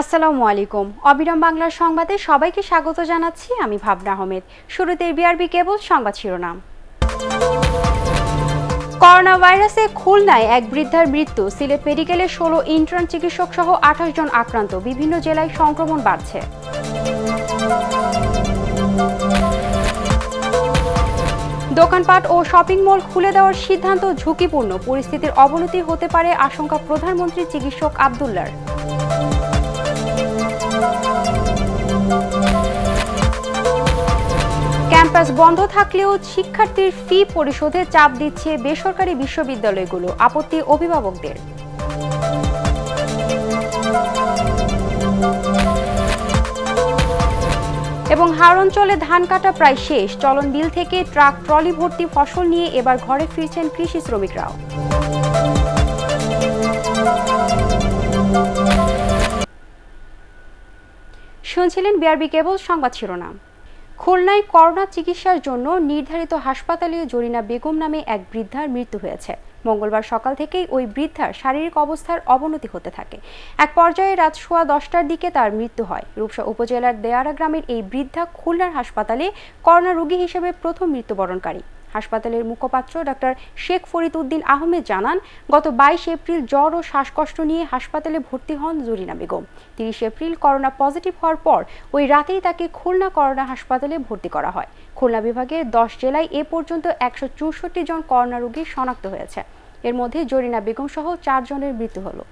আসসালামু আলাইকুম। অবিরাম বাংলার সংবাদে সবাইকে স্বাগত জানাচ্ছি আমি ভাবনা আহমেদ। শুরুতেই বিআরবি কেবল সংবাদ শিরোনাম। করোনা ভাইরাসে খুলনায় এক বৃদ্ধার মৃত্যু। সিলেট মেডিকেলে ষোলো ইন্টার্ন চিকিৎসক সহ আঠাশ জন আক্রান্ত। বিভিন্ন জেলায় সংক্রমণ বাড়ছে। দোকানপাট ও শপিং মল খুলে দেওয়ার সিদ্ধান্ত ঝুঁকিপূর্ণ। পরিস্থিতির অবনতি হতে পারে আশঙ্কা প্রধানমন্ত্রী চিকিৎসক আবদুল্লার। ক্যাম্পাস বন্ধ থাকলেও শিক্ষার্থীর ফি পরিশোধে চাপ দিচ্ছে বেসরকারি বিশ্ববিদ্যালয়গুলো, আপত্তি অভিভাবকদের। এবং হার অঞ্চলে ধান কাটা প্রায় শেষ, চলন বিল থেকে ট্রাক, ট্রলি ভর্তি ফসল নিয়ে এবার ঘরে ফিরছেন কৃষি শ্রমিকরাও। শুনছিলেন বিআরবি কেবল সংবাদ শিরোনাম। খুলনায় করোনা চিকিৎসার জন্য নির্ধারিত হাসপাতালে জরিনা বেগম নামে এক বৃদ্ধার মৃত্যু হয়েছে। মঙ্গলবার সকাল থেকেই ওই বৃদ্ধার শারীরিক অবস্থার অবনতি হতে থাকে। এক পর্যায়ে রাত সোয়া দশটার দিকে তার মৃত্যু হয়। রূপসা উপজেলার দেয়ারা গ্রামের এই বৃদ্ধা খুলনার হাসপাতালে করোনা রোগী হিসেবে প্রথম মৃত্যুবরণকারী। হাসপাতালের মুখপাত্র ডাক্তার শেখ ফরিদ উদ্দিন আহমেদ জানান, গত বাইশ এপ্রিল জ্বর ও শ্বাসকষ্ট নিয়ে হাসপাতালে ভর্তি হন জরিনা বেগম। তিরিশ এপ্রিল করোনা পজিটিভ হওয়ার পর ওই রাতেই তাকে খুলনা করোনা হাসপাতালে ভর্তি করা হয়। খুলনা বিভাগের দশ জেলায় এ পর্যন্ত একশো চৌষট্টি জন করোনা রোগী শনাক্ত হয়েছে। এর মধ্যে জরিনা বেগম সহ চারজনের মৃত্যু হলো।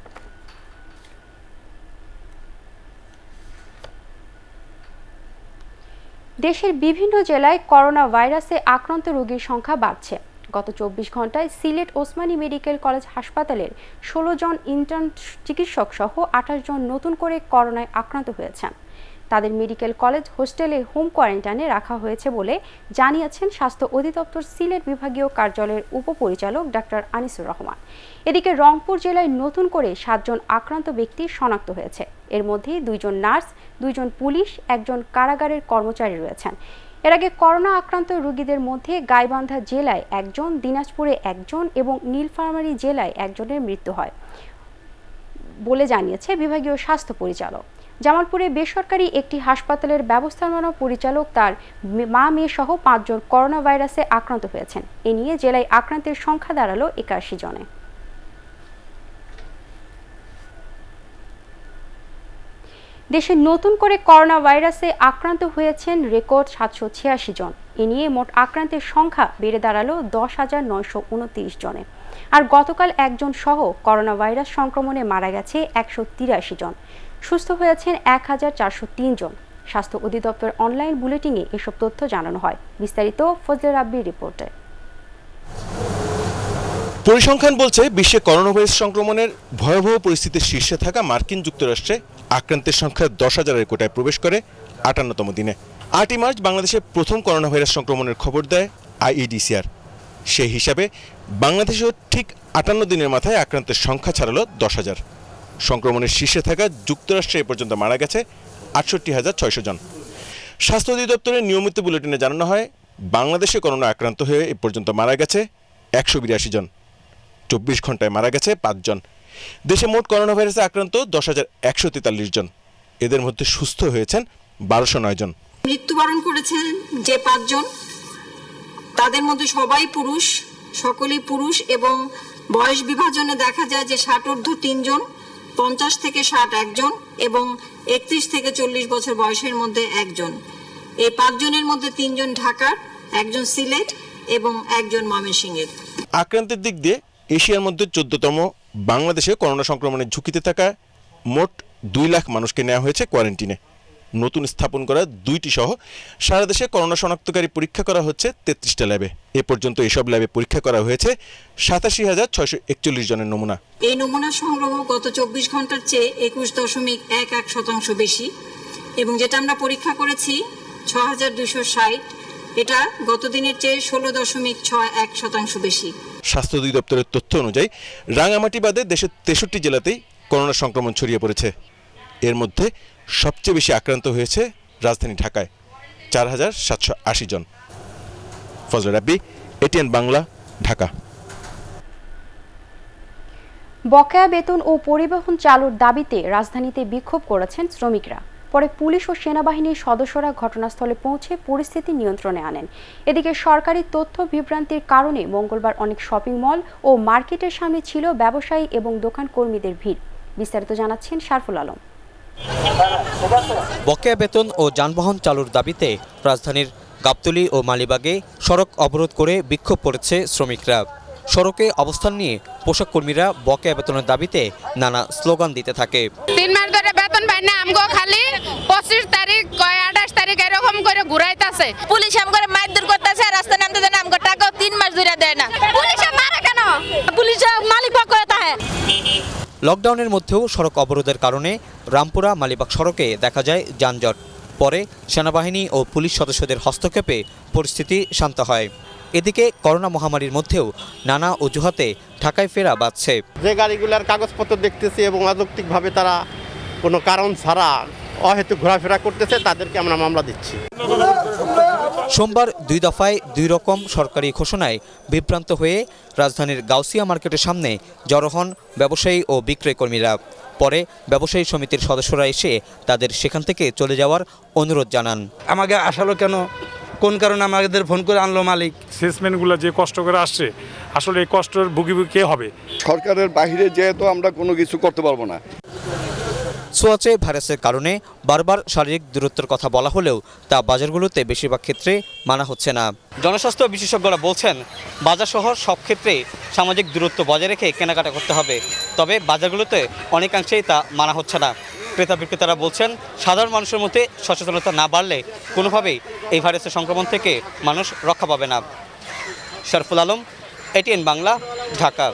দেশের বিভিন্ন জেলায় করোনা ভাইরাসে আক্রান্ত রোগীর সংখ্যা বাড়ছে। গত চব্বিশ ঘন্টায় সিলেট ওসমানী মেডিকেল কলেজ হাসপাতালের ষোলো জন ইন্টার্ন চিকিৎসক সহ আঠাশ জন নতুন করে করোনায় আক্রান্ত হয়েছেন। তাদের মেডিকেল কলেজ, হোস্টেলে হোম কোয়ারেন্টাইনে রাখা হয়েছে বলে জানিয়েছেন স্বাস্থ্য অধিদপ্তর, সিলেট বিভাগীয় কার্যালয়ের উপপরিচালক ডাক্তার আনিসুর রহমান। এদিকে রংপুর জেলায় নতুন করে সাতজন আক্রান্ত ব্যক্তি শনাক্ত হয়েছে। এর মধ্যে দুইজন নার্স, দুইজন পুলিশ, একজন কারাগারের কর্মচারী রয়েছেন। এর আগে করোনা আক্রান্ত রোগীদের মধ্যে গাইবান্ধা জেলায় একজন, দিনাজপুরে একজন এবং নীলফামারী জেলায় একজনের মৃত্যু হয় বলে জানিয়েছে বিভাগীয় স্বাস্থ্য পরিচালক। জামালপুরে বেসরকারি একটি হাসপাতালের ব্যবস্থাপনা পরিচালক তার মা মেয়ে সহ পাঁচজন করোনা ভাইরাসে আক্রান্ত হয়েছেন। এ নিয়ে জেলায় আক্রান্তের সংখ্যা দাঁড়াল একাশি জনে। দেশে নতুন করে করোনা ভাইরাসে আক্রান্ত হয়েছেন রেকর্ড সাতশো ছিয়াশি জন। এ নিয়ে মোট আক্রান্তের সংখ্যা বেড়ে দাঁড়াল দশ হাজার নয়শো উনত্রিশ জনে। আর গতকাল একজন সহ করোনা ভাইরাস সংক্রমণে মারা গেছে একশো তিরাশি জন। সুস্থ হয়েছেন এক হাজার চারশো তিন জন। স্বাস্থ্য অধিদপ্তর অনলাইন বুলেটিনে এসব তথ্য জানানো হয়। বিস্তারিত ফজলে রাব্বির রিপোর্টে। পরিসংখ্যান বলছে, বিশ্বে করোনা ভাইরাস সংক্রমণের ভয়াবহ পরিস্থিতির শীর্ষে থাকা মার্কিন যুক্তরাষ্ট্রে আক্রান্তের সংখ্যা দশ হাজারের কোটায় প্রবেশ করে আটান্নতম দিনে। আটই মার্চ বাংলাদেশে প্রথম করোনা ভাইরাস সংক্রমণের খবর দেয় আইইডিসিআর। সেই হিসাবে বাংলাদেশেও ঠিক আটান্ন দিনের মাথায় আক্রান্তের সংখ্যা ছাড়ালো দশ হাজার। সংক্রমণের শীর্ষে থাকা যুক্তরাষ্ট্রে এ পর্যন্ত মারা গেছে আটষট্টি হাজার ছয়শো জন। স্বাস্থ্য অধিদপ্তরের নিয়মিত বুলেটিনে জানানো হয়, বাংলাদেশে করোনা আক্রান্ত হয়ে এ পর্যন্ত মারা গেছে একশো বিরাশি জন। চব্বিশ ঘন্টায় মারা গেছে পাঁচজন দেশে মোট করোনা ভাইরাসে আক্রান্ত দশ হাজার একশো তেতাল্লিশ জন। এদের মধ্যে সুস্থ হয়েছেন বারোশো নয় জন। মৃত্যুবরণ করেছেন যে পাঁচজন তাদের মধ্যে সবাই পুরুষ, সকলেই পুরুষ এবং বয়স বিভাজনে দেখা যায় যে ষাট ঊর্ধ্ব তিনজন পঞ্চাশ থেকে ষাট একজন এবং একত্রিশ থেকে চল্লিশ বছর বয়সের মধ্যে একজন। এই পাঁচজনের মধ্যে তিনজন ঢাকার, একজন সিলেট এবং একজন ময়মনসিংহের। আক্রান্তের দিক দিয়ে এশিয়ার মধ্যে চোদ্দতম বাংলাদেশে করোনা সংক্রমণের ঝুঁকিতে থাকা মোট দুই লাখ মানুষকে নেওয়া হয়েছে কোয়ারেন্টিনে। নতুন স্থাপন করা দুইটি সহ সারা দেশে করোনা শনাক্তকারী পরীক্ষা করা হচ্ছে তেত্রিশটা ল্যাবে। এ পর্যন্ত এসব ল্যাবে পরীক্ষা করা হয়েছে সাতাশি হাজার ছয়শো একচল্লিশ জনের নমুনা। এই নমুনা সংগ্রহ গত চব্বিশ ঘণ্টার চেয়ে একুশ দশমিক এক এক শতাংশ বেশি এবং যেটা আমরা পরীক্ষা করেছি ছ হাজার দুশো ষাট এটা গত দিনের চেয়ে ষোলো দশমিক ছয় এক শতাংশ বেশি। স্বাস্থ্য অধিদপ্তরের তথ্য অনুযায়ী রাঙামাটি বাদে দেশের তেষট্টি জেলাতেই করোনা সংক্রমণ ছড়িয়ে পড়েছে। এর মধ্যে সবচেয়ে বেশি আক্রান্ত হয়েছে রাজধানী ঢাকায় চার হাজার সাতশো আশি জন। ফজল রাব্বি, এটিএন বাংলা, ঢাকা। বকেয়া বেতন ও পরিবহন চালুর দাবিতে রাজধানীতে বিক্ষোভ করেছেন শ্রমিকরা। পরে পুলিশ ও সেনাবাহিনীর সদস্যরা ঘটনাস্থলে পৌঁছে পরিস্থিতি নিয়ন্ত্রণে আনেন। এদিকে সরকারি তথ্য বিভ্রান্তির কারণে মঙ্গলবার অনেক শপিং মল ও মার্কেটের সামনে ছিল ব্যবসায়ী এবং দোকান কর্মীদের ভিড়। বিস্তারিত জানাচ্ছেন শারফুল আলম। বকেয়া বেতন ও যানবাহন চালুর দাবিতে রাজধানীর গাবতলী ও মালিবাগে সড়ক অবরোধ করে বিক্ষোভ করেছে শ্রমিকরা। সড়কে অবস্থান নিয়ে পোশাক কর্মীরা বকেয়া বেতনের দাবিতে নানা স্লোগান দিতে থাকে। তিন মাস ধরে বেতন পাই না আমগো খালি পঁচিশ তারিখ কয় আঠাশ তারিখ এরকম করে ঘুরাইতাছে। পুলিশ আমগরে মারধর করতেছে রাস্তা নামতে দেয় না আমগো টাকাও তিন মাস ধরে দেয় না। পুলিশে মারে কেন? পুলিশে মালিক পক্ষ লকডাউনের মধ্যেও সড়ক অবরোধের কারণে রামপুরা মালিবাগ সড়কে দেখা যায় যানজট। পরে সেনাবাহিনী ও পুলিশ সদস্যদের হস্তক্ষেপে পরিস্থিতি শান্ত হয়। এদিকে করোনা মহামারীর মধ্যেও নানা অজুহাতে ঢাকায় ফেরা বাড়ছে যে গাড়িগুলোর কাগজপত্র দেখতেছি এবং অযৌক্তিকভাবে তারা কোনো কারণ ছাড়া অহেতু ঘোরাফেরা করতেছে, তাদেরকে আমরা মামলা দিচ্ছি। সোমবার দুই দফায় দুই রকম সরকারি ঘোষণায় বিভ্রান্ত হয়ে রাজধানীর গাউসিয়া মার্কেটের সামনে জড়ো হন ব্যবসায়ী ও বিক্রয় কর্মীরা। পরে ব্যবসায়ী সমিতির সদস্যরা এসে তাদের সেখান থেকে চলে যাওয়ার অনুরোধ জানান। আমাকে আসালো কেন? কোন কারণে আমাদের ফোন করে আনলো মালিক? সেলসম্যানগুলো যে কষ্ট করে আসছে আসলে এই কষ্টের ভুগিভুগি কে হবে? সরকারের বাইরে যেহেতু আমরা কোনো কিছু করতে পারব না। ছোঁয়াচে ভাইরাসের কারণে বারবার শারীরিক দূরত্বের কথা বলা হলেও তা বাজারগুলোতে বেশিরভাগ ক্ষেত্রে মানা হচ্ছে না। জনস্বাস্থ্য বিশেষজ্ঞরা বলছেন, বাজার শহর সব ক্ষেত্রে সামাজিক দূরত্ব বজায় রেখে কেনাকাটা করতে হবে, তবে বাজারগুলোতে অনেকাংশেই তা মানা হচ্ছে না। ক্রেতা বিক্রেতারা বলছেন, সাধারণ মানুষের মধ্যে সচেতনতা না বাড়লে কোনোভাবেই এই ভাইরাসের সংক্রমণ থেকে মানুষ রক্ষা পাবে না। শরফুল আলম, এটিএন বাংলা, ঢাকা।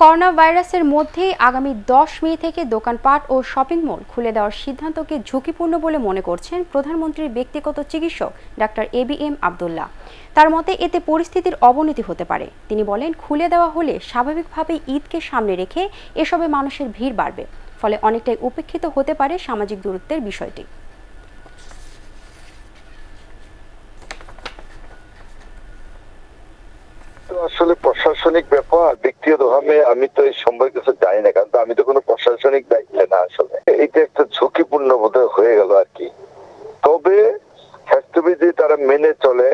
করোনা ভাইরাসের মধ্যেই আগামী দশ মে থেকে দোকানপাট ও শপিং মল খুলে দেওয়ার সিদ্ধান্তকে ঝুঁকিপূর্ণ বলে মনে করছেন প্রধানমন্ত্রীর ব্যক্তিগত চিকিৎসক doctor A B M Abdullah. তার মতে, এতে পরিস্থিতির অবনতি হতে পারে। তিনি বলেন, খুলে দেওয়া হলে স্বাভাবিকভাবেই ঈদকে সামনে রেখে এসবে মানুষের ভিড় বাড়বে, ফলে অনেকটাই উপেক্ষিত হতে পারে সামাজিক দূরত্বের বিষয়টি তো আসলে প্রশাসনিক ব্যাপার ব্যক্তিগতভাবে আমি তো এই সম্পর্কে কিছু জানি না, কারণ আমি তো কোনো প্রশাসনিক দায়িত্বে না আসলে। এটা একটা ঝুঁকিপূর্ণ বোধ হয়ে গেল আর কি। তবে স্বাস্থ্যবিধি তারা মেনে চলে,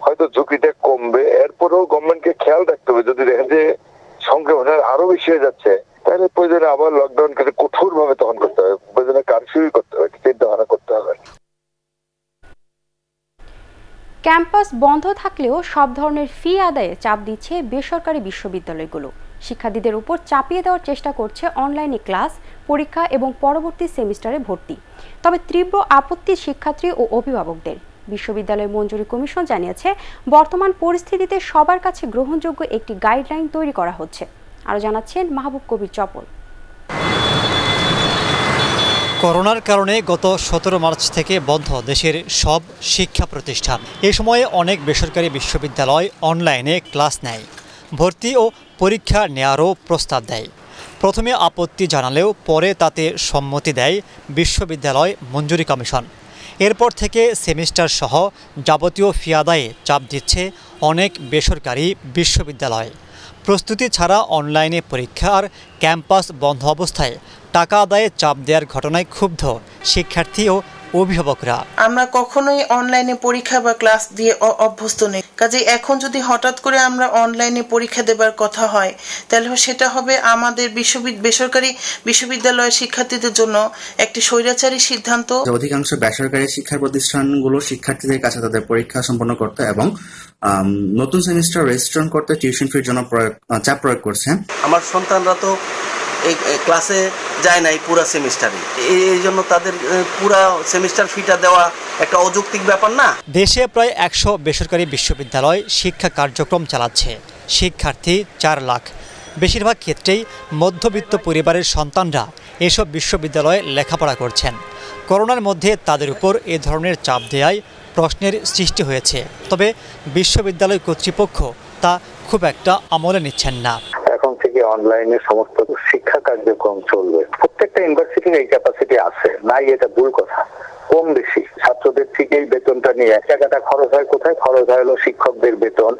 হয়তো ঝুঁকিটা কমবে। এরপরেও গভর্নমেন্টকে খেয়াল রাখতে হবে। যদি দেখেন যে সংক্রমণ আরও বেশি হয়ে যাচ্ছে, তাহলে প্রয়োজনে আবার লকডাউন কিন্তু কঠোর ভাবে তখন করতে হবে। প্রয়োজনে কারফিউ করতে হবে চিন্তা ভাবনা করতে হবে ক্যাম্পাস বন্ধ থাকলেও সব ধরনের ফি আদায়ে চাপ দিচ্ছে বেসরকারি বিশ্ববিদ্যালয়গুলো। শিক্ষার্থীদের উপর চাপিয়ে দেওয়ার চেষ্টা করছে অনলাইনে ক্লাস, পরীক্ষা এবং পরবর্তী সেমিস্টারে ভর্তি। তবে তীব্র আপত্তি শিক্ষার্থী ও অভিভাবকদের। বিশ্ববিদ্যালয় মঞ্জুরি কমিশন জানিয়েছে, বর্তমান পরিস্থিতিতে সবার কাছে গ্রহণযোগ্য একটি গাইডলাইন তৈরি করা হচ্ছে। আরও জানাচ্ছেন মাহবুব কবির চপল করোনার কারণে গত সতেরো মার্চ থেকে বন্ধ দেশের সব শিক্ষা প্রতিষ্ঠান। এ সময়ে অনেক বেসরকারি বিশ্ববিদ্যালয় অনলাইনে ক্লাস নেয়। ভর্তি ও পরীক্ষা নেয়ারও প্রস্তাব দেয়। প্রথমে আপত্তি জানালেও পরে তাতে সম্মতি দেয় বিশ্ববিদ্যালয় মঞ্জুরি কমিশন। এরপর থেকে সেমিস্টার সহ যাবতীয় ফি আদায়ে চাপ দিচ্ছে অনেক বেসরকারি বিশ্ববিদ্যালয়। প্রস্তুতি ছাড়া অনলাইনে পরীক্ষা আর ক্যাম্পাস বন্ধ অবস্থায় টাকা আদায়ে চাপ দেওয়ার ঘটনায় ক্ষুব্ধ শিক্ষার্থী ও অভিভাবকরা। আমরা কখনোই অনলাইনে পরীক্ষা বা ক্লাস দিয়ে অভ্যস্ত নেই। কাজে এখন যদি হঠাৎ করে আমরা অনলাইনে পরীক্ষা দেবার কথা হয় তাহলে সেটা হবে আমাদের বেসরকারি বিশ্ববিদ্যালয়ের শিক্ষার্থীদের জন্য একটি স্বৈরাচারী সিদ্ধান্ত। অধিকাংশ বেসরকারি শিক্ষা প্রতিষ্ঠানগুলো শিক্ষার্থীদের কাছে তাদের পরীক্ষা সম্পন্ন করতে এবং নতুন সেমিস্টার রেজিস্ট্রেশন করতে টিউশন ফির জন্য প্রয়োগ- চাপ প্রয়োগ করছে। আমার সন্তানরা তো এই ক্লাসে যায় নাই পুরা সেমিস্টারে এই জন্য তাদের পুরা সেমিস্টার ফিটা দেওয়া একটা অযৌক্তিক ব্যাপার না? দেশে প্রায় একশো বেসরকারি বিশ্ববিদ্যালয় শিক্ষা কার্যক্রম চালাচ্ছে। শিক্ষার্থী চার লাখ। বেশিরভাগ ক্ষেত্রেই মধ্যবিত্ত পরিবারের সন্তানরা এসব বিশ্ববিদ্যালয়ে লেখাপড়া করছেন। করোনার মধ্যে তাদের উপর এ ধরনের চাপ দেয়ায় প্রশ্নের সৃষ্টি হয়েছে। তবে বিশ্ববিদ্যালয় কর্তৃপক্ষ তা খুব একটা আমলে নিচ্ছেন না। অনলাইনে সমস্ত শিক্ষা কার্যক্রম চলবে। প্রত্যেকটা ইউনিভার্সিটির এই ক্যাপাসিটি আছে, নাই এটা ভুল কথা। কম বেশি। ছাত্রদের থেকেই বেতনটা নিয়ে এক টাকাটা খরচ হয় কোথায়? খরচ হয় হলো শিক্ষকদের বেতন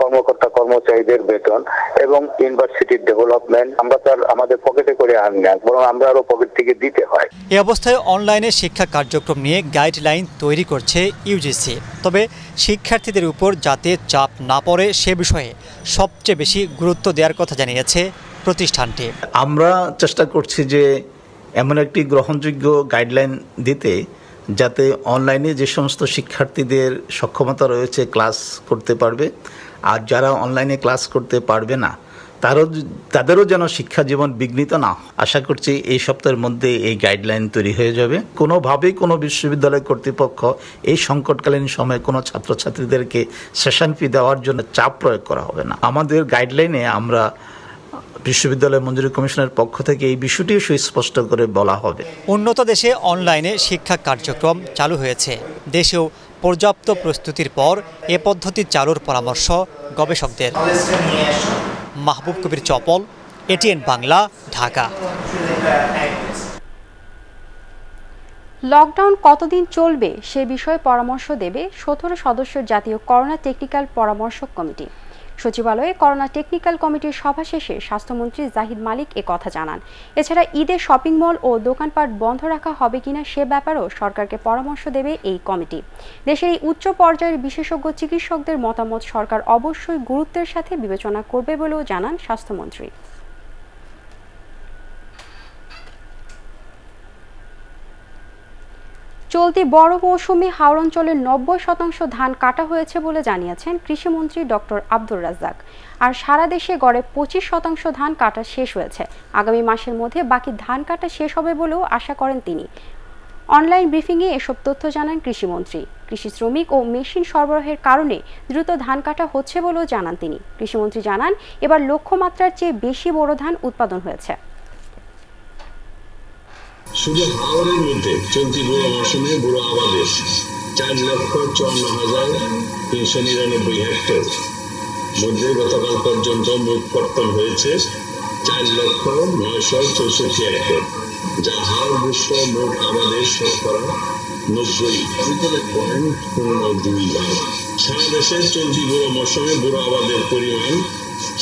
কর্মকর্তা, কর্মচারীদের বেতন এবং ইউনিভার্সিটির ডেভেলপমেন্ট আমরা তো আমাদের পকেটে করে আনি না, বরং আমরা আরও পকেট থেকে দিতে হয়। এ অবস্থায় অনলাইনে শিক্ষা কার্যক্রম নিয়ে গাইডলাইন তৈরি করছে ইউজিসি তবে শিক্ষার্থীদের উপর যাতে চাপ না পড়ে সে বিষয়ে সবচেয়ে বেশি গুরুত্ব দেওয়ার কথা জানিয়েছে প্রতিষ্ঠানটি। আমরা চেষ্টা করছি যে এমন একটি গ্রহণযোগ্য গাইডলাইন দিতে যাতে অনলাইনে যে সমস্ত শিক্ষার্থীদের সক্ষমতা রয়েছে ক্লাস করতে পারবে, আর যারা অনলাইনে ক্লাস করতে পারবে না তারও তাদেরও যেন শিক্ষা জীবন বিঘ্নিত না আশা করছি এই সপ্তাহের মধ্যে এই গাইডলাইন তৈরি হয়ে যাবে। কোনোভাবেই কোনো বিশ্ববিদ্যালয় কর্তৃপক্ষ এই সংকটকালীন সময়ে কোনো ছাত্রছাত্রীদেরকে সেশন ফি দেওয়ার জন্য চাপ প্রয়োগ করা হবে না। আমাদের গাইডলাইনে আমরা বিশ্ববিদ্যালয় মঞ্জুরি কমিশনের পক্ষ থেকে এই বিষয়টিও সুস্পষ্ট করে বলা হবে। উন্নত দেশে অনলাইনে শিক্ষা কার্যক্রম চালু হয়েছে। দেশেও পর্যাপ্ত প্রস্তুতির পর এ পদ্ধতি চালুর পরামর্শ গবেষকদের। মাহবুব কবির চপল, এটিএন বাংলা, ঢাকা। লকডাউন কতদিন চলবে সে বিষয়ে পরামর্শ দেবে সতেরো সদস্যের জাতীয় করোনা টেকনিক্যাল পরামর্শক কমিটি। সচিবালয়ে করোনা টেকনিক্যাল কমিটির সভা শেষে স্বাস্থ্যমন্ত্রী জাহিদ মালিক এ কথা জানান। এছাড়া ঈদে শপিং মল ও দোকানপাট বন্ধ রাখা হবে কিনা সে ব্যাপারেও সরকারকে পরামর্শ দেবে এই কমিটি। দেশের এই উচ্চ পর্যায়ের বিশেষজ্ঞ চিকিৎসকদের মতামত সরকার অবশ্যই গুরুত্বের সাথে বিবেচনা করবে বলেও জানান স্বাস্থ্যমন্ত্রী। চলতি বড় মৌসুমে হাওড় অঞ্চলের নব্বই শতাংশ ধান কাটা হয়েছে বলে জানিয়েছেন কৃষিমন্ত্রী ডক্টর আব্দুর রাজ্জাক। আর সারা দেশে গড়ে পঁচিশ শতাংশ ধান কাটা শেষ হয়েছে। আগামী মাসের মধ্যে বাকি ধান কাটা শেষ হবে বলেও আশা করেন তিনি। অনলাইন ব্রিফিংয়ে এসব তথ্য জানান কৃষিমন্ত্রী। কৃষি শ্রমিক ও মেশিন সরবরাহের কারণে দ্রুত ধান কাটা হচ্ছে বলেও জানান তিনি। কৃষিমন্ত্রী জানান, এবার লক্ষ্যমাত্রার চেয়ে বেশি বড় ধান উৎপাদন হয়েছে। শুধু হাওড়ের মধ্যে চলতি বুড়ো মৌসুমে বুড়ো আবাদের চার লক্ষ চুয়ান্ন হাজার তিনশো নিরানব্বই হেক্টর। মধ্যে গতকাল পর্যন্ত মোট কর্তন হয়েছে চার লক্ষ নয়শো চৌষট্টি হেক্টর, যা হাওড় বিশ্ব মোট আবাদের শতকরা নব্বই পয়েন্ট পূর্ণ দুই ভাগ সারা দেশে চলতি বুড়ো মৌসুমে বুড়ো আবাদের পরিমাণ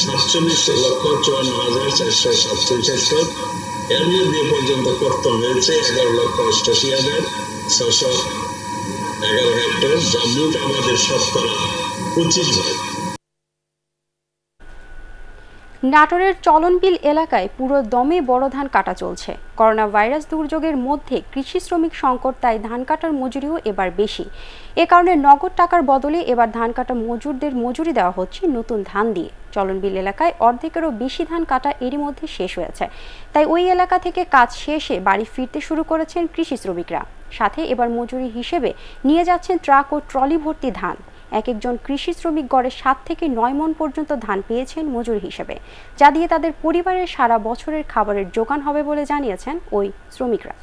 সাতচল্লিশ লক্ষ চুয়ান্ন হাজার চারশো সাতচল্লিশ হেক্টর। এর এ পর্যন্ত কর্তন হয়েছে এগারো লক্ষ অষ্টাশি হাজার ছশো এগারো হেক্টর যা মোট আমাদের শতকরা পঁচিশ ভাগ। নাটোরের চলনবিল এলাকায় পুরো দমে বড় ধান কাটা চলছে। করোনা ভাইরাস দুর্যোগের মধ্যে কৃষি শ্রমিক সংকট, তাই ধান কাটার মজুরিও এবার বেশি। এ কারণে নগদ টাকার বদলে এবার ধান কাটা মজুরদের মজুরি দেওয়া হচ্ছে নতুন ধান দিয়ে। চলনবিল এলাকায় অর্ধেকেরও বেশি ধান কাটা এরই মধ্যে শেষ হয়েছে। তাই ওই এলাকা থেকে কাজ শেষে বাড়ি ফিরতে শুরু করেছেন কৃষি শ্রমিকরা। সাথে এবার মজুরি হিসেবে নিয়ে যাচ্ছেন ট্রাক ও ট্রলি ভর্তি ধান। এক একজন কৃষি শ্রমিক গড়ে সাত থেকে নয় মন পর্যন্ত ধান পেয়েছেন মজুরি হিসেবে, যা দিয়ে তাদের পরিবারের সারা বছরের খাবারের যোগান হবে বলে জানিয়েছেন ওই শ্রমিকরা।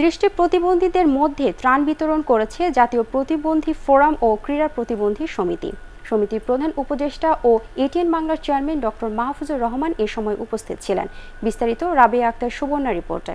দৃষ্টি প্রতিবন্ধীদের মধ্যে ত্রাণ বিতরণ করেছে জাতীয় প্রতিবন্ধী ফোরাম ও ক্রীড়া প্রতিবন্ধী সমিতি। সমিতির প্রধান উপদেষ্টা ও এটিএন বাংলার চেয়ারম্যান ডক্টর মাহফুজুর রহমান এ সময় উপস্থিত ছিলেন। বিস্তারিত রাবে আক্তার সুবর্ণা রিপোর্টে।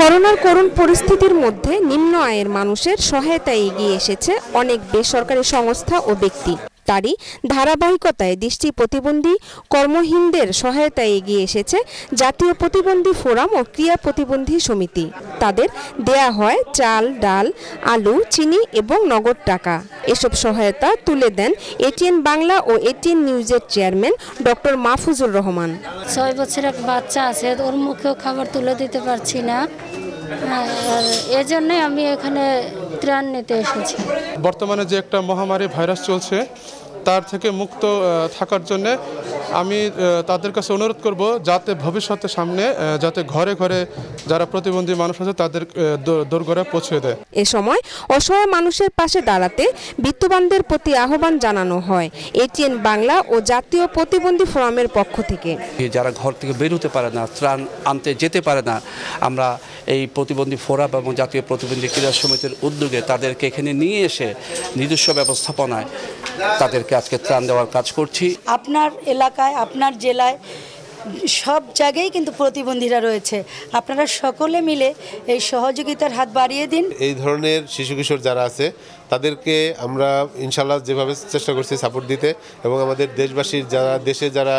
করোনার করুণ পরিস্থিতির মধ্যে নিম্ন আয়ের মানুষের সহায়তায় এগিয়ে এসেছে অনেক বেসরকারি সংস্থা ও ব্যক্তি। তারই ধারাবাহিকতায় দৃষ্টি প্রতিবন্ধী কর্মহীনদের সহায়তায় এগিয়ে এসেছে জাতীয় প্রতিবন্ধী ফোরাম ও ক্রিয়া প্রতিবন্ধী সমিতি। তাদের দেয়া হয় চাল, ডাল, আলু, চিনি এবং নগদ টাকা। এসব সহায়তা তুলে দেন এটিএন বাংলা ও এটিএন নিউজের চেয়ারম্যান ডক্টর মাহফুজুর রহমান। ছয় বছরের বাচ্চা আছে, ওর মুখেও খাবার তুলে দিতে পারছি না। এজন্যই আমি এখানে ত্রাণ নিতে এসেছি। বর্তমানে যে একটা মহামারী ভাইরাস চলছে তার থেকে মুক্ত থাকার জন্য আমি তাদের কাছে অনুরোধ করব যাতে ভবিষ্যতে সামনে যাতে ঘরে ঘরে যারা প্রতিবন্ধী মানুষ আছে তাদের দোরগোড়া পৌঁছে দেয়। এ সময় অসহায় মানুষের পাশে দাঁড়াতে বিত্তবানদের প্রতি আহ্বান জানানো হয়। এটিএন বাংলা ও জাতীয় প্রতিবন্ধী ফোরামের পক্ষ থেকে। যারা ঘর থেকে বেরোতে পারে না ত্রাণ আনতে যেতে পারে না আমরা এই প্রতিবন্ধী ফোরাম এবং জাতীয় প্রতিবন্ধী ক্রীড়া সমিতির উদ্যোগে তাদেরকে এখানে নিয়ে এসে নিজস্ব ব্যবস্থাপনায় তাদেরকে আজকে ত্রাণ দেওয়ার কাজ করছি। আপনার এলাকায় আপনার জেলায় সব জায়গায় কিন্তু প্রতিবন্ধীরা রয়েছে। আপনারা সকলে মিলে এই সহযোগিতার হাত বাড়িয়ে দিন। এই ধরনের শিশু কিশোর যারা আছে তাদেরকে আমরা ইনশাল্লাহ যেভাবে চেষ্টা করছি সাপোর্ট দিতে এবং আমাদের দেশবাসীর যারা দেশে যারা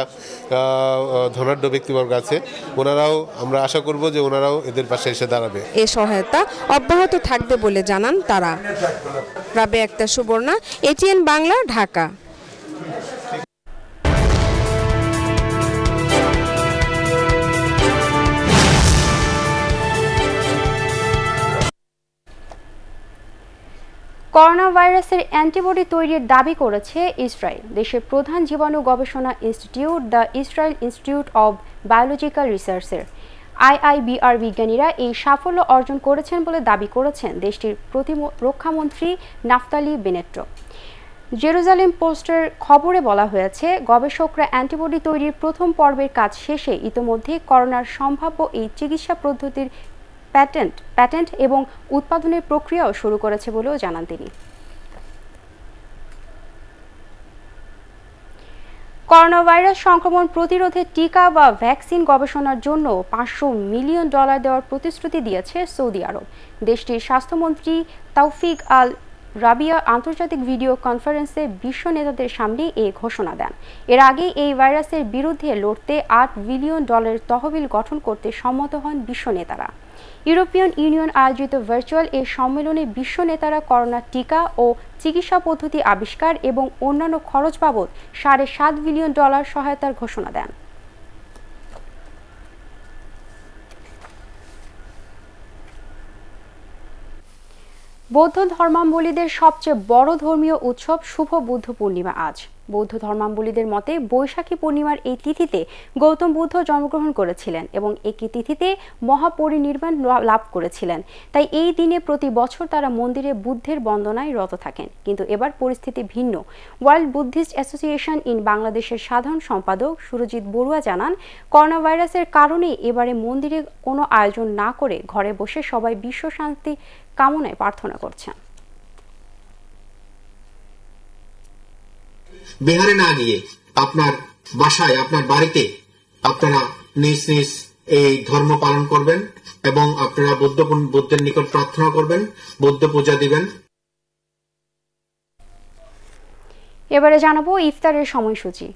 ধনাঢ্য ব্যক্তিবর্গ আছে ওনারাও আমরা আশা করব যে ওনারাও এদের পাশে এসে দাঁড়াবে। এ সহায়তা অব্যাহত থাকবে বলে জানান তারা। রাবে একটা সুবর্ণা এটিএন বাংলা ঢাকা। করোনা ভাইরাসের অ্যান্টিবডি তৈরির দাবি করেছে ইসরায়েল। দেশের প্রধান জীবাণু গবেষণা institute, the Israel institute of biological রিসার্চের। আইআইবিআর বিজ্ঞানীরা এই সাফল্য অর্জন করেছেন বলে দাবি করেছেন দেশটির প্রতিরক্ষামন্ত্রী নাফতালি বেনেট্রো। জেরুজালেম পোস্টের খবরে বলা হয়েছে, গবেষকরা অ্যান্টিবডি তৈরির প্রথম পর্বের কাজ শেষে ইতোমধ্যে করোনার সম্ভাব্য এই চিকিৎসা পদ্ধতির প্যাটেন্ট প্যাটেন্ট এবং উৎপাদনের প্রক্রিয়াও শুরু করেছে বলেও জানান তিনি। করোনা ভাইরাস সংক্রমণ প্রতিরোধে টিকা বা ভ্যাকসিন গবেষণার জন্য পাঁচশো মিলিয়ন ডলার দেওয়ার প্রতিশ্রুতি দিয়েছে সৌদি আরব। দেশটির স্বাস্থ্যমন্ত্রী তৌফিক আল রাবিয়া আন্তর্জাতিক ভিডিও কনফারেন্সে বিশ্ব নেতাদের সামনে এ ঘোষণা দেন। এর আগে এই ভাইরাসের বিরুদ্ধে লড়তে আট বিলিয়ন ডলারের তহবিল গঠন করতে সম্মত হন বিশ্ব নেতারা। ইউরোপিয়ান ইউনিয়ন আয়োজিত ভার্চুয়াল এই সম্মেলনে বিশ্ব নেতারা করোনা টিকা ও চিকিৎসা পদ্ধতি আবিষ্কার এবং অন্যান্য খরচ বাবদ সাড়ে সাত বিলিয়ন ডলার সহায়তার ঘোষণা দেন। বৌদ্ধ ধর্মাবলীদের সবচেয়ে বড় ধর্মীয় উৎসব শুভ বুদ্ধ পূর্ণিমা আজ। বৌদ্ধ ধর্মাবলীদের মতে বৈশাখী পূর্ণিমার এই তিথিতে গৌতম বুদ্ধ জন্মগ্রহণ করেছিলেন এবং একই তিথিতে মহাপরিনির্বাণ লাভ করেছিলেন। তাই এই দিনে প্রতি বছর তারা মন্দিরে বুদ্ধের বন্দনায় রত থাকেন। কিন্তু এবার পরিস্থিতি ভিন্ন। ওয়ার্ল্ড বুদ্ধিস্ট অ্যাসোসিয়েশন ইন বাংলাদেশের সাধারণ সম্পাদক সুরজিৎ বড়ুয়া জানান করোনা ভাইরাসের কারণে এবারে মন্দিরে কোনো আয়োজন না করে ঘরে বসে সবাই বিশ্ব শান্তি কামনায় প্রার্থনা করছেন। বিহারে না গিয়ে আপনার বাসায় আপনার বাড়িতে আপনারা নিজ নিজ এই ধর্ম পালন করবেন এবং আপনারা বৌদ্ধ বৌদ্ধের নিকট প্রার্থনা করবেন বৌদ্ধ পূজা দিবেন। এবারে জানাব ইফতারের সময়সূচি।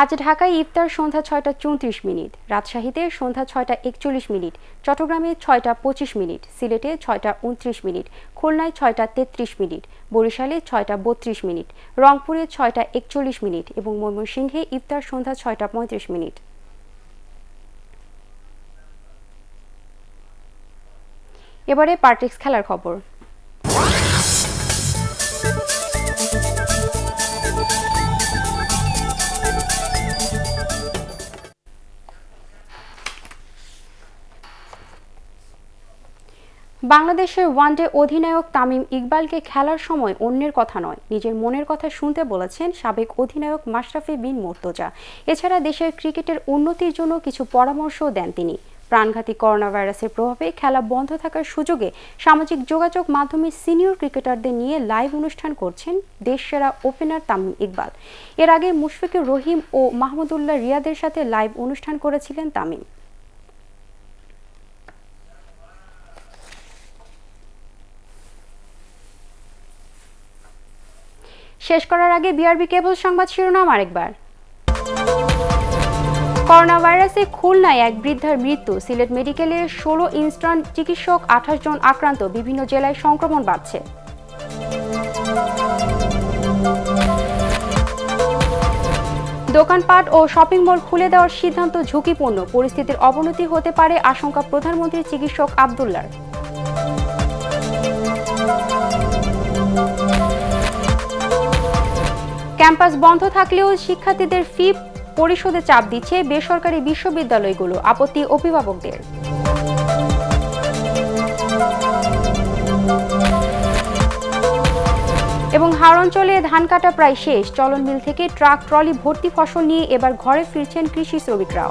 আজ ঢাকায় ইফতার সন্ধ্যা ছয়টা চৌত্রিশ মিনিট, রাজশাহীতে সন্ধ্যা ছয়টা একচল্লিশ মিনিট, চট্টগ্রামে ছয়টা পঁচিশ মিনিট, সিলেটে ছয়টা উনত্রিশ মিনিট, খুলনায় ছয়টা তেত্রিশ মিনিট, বরিশালে ছয়টা বত্রিশ মিনিট, রংপুরে ছয়টা একচল্লিশ মিনিট এবং ময়মনসিংহে ইফতার সন্ধ্যা ছয়টা পঁয়ত্রিশ মিনিট। এবারে পার্টিক্স খেলার খবর। বাংলাদেশের ওয়ানডে অধিনায়ক তামিম ইকবালকে খেলার সময় অন্যের কথা নয়, নিজের মনের কথা শুনতে বলেছেন সাবেক অধিনায়ক মাশরাফি বিন মোর্তজা। এছাড়া দেশের ক্রিকেটের উন্নতির জন্য কিছু পরামর্শও দেন তিনি। প্রাণঘাতী করোনা ভাইরাসের প্রভাবে খেলা বন্ধ থাকার সুযোগে সামাজিক যোগাযোগ মাধ্যমে সিনিয়র ক্রিকেটারদের নিয়ে লাইভ অনুষ্ঠান করছেন দেশসেরা ওপেনার তামিম ইকবাল। এর আগে মুশফিকুর রহিম ও মাহমুদুল্লাহ রিয়াদের সাথে লাইভ অনুষ্ঠান করেছিলেন তামিম। শেষ করার আগে বিআরবি কেবল সংবাদ শিরোনাম আরেকবার। করোনা ভাইরাসে খুলনায় এক বৃদ্ধার মৃত্যু। সিলেট মেডিকেলে ষোলো ইনস্ট্যান্ট চিকিৎসক, আঠাশ জন আক্রান্ত। বিভিন্ন জেলায় সংক্রমণ বাড়ছে। দোকানপাট ও শপিং মল খুলে দেওয়ার সিদ্ধান্ত ঝুঁকিপূর্ণ। পরিস্থিতির অবনতি হতে পারে আশঙ্কা প্রধানমন্ত্রী চিকিৎসক আবদুল্লার। ক্যাম্পাস বন্ধ থাকলেও শিক্ষার্থীদের ফি পরিশোধে চাপ দিচ্ছে বেসরকারি বিশ্ববিদ্যালয়গুলো, আপত্তি অভিভাবকদের। এবং হাওড় অঞ্চলে ধান কাটা প্রায় শেষ, চলন মিল থেকে ট্রাক, ট্রলি, ভর্তি ফসল নিয়ে এবার ঘরে ফিরছেন কৃষি শ্রমিকরাও।